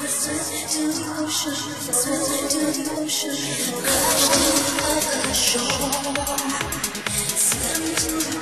We're swim to the ocean, swim to the ocean, crash to the shore. Swim to the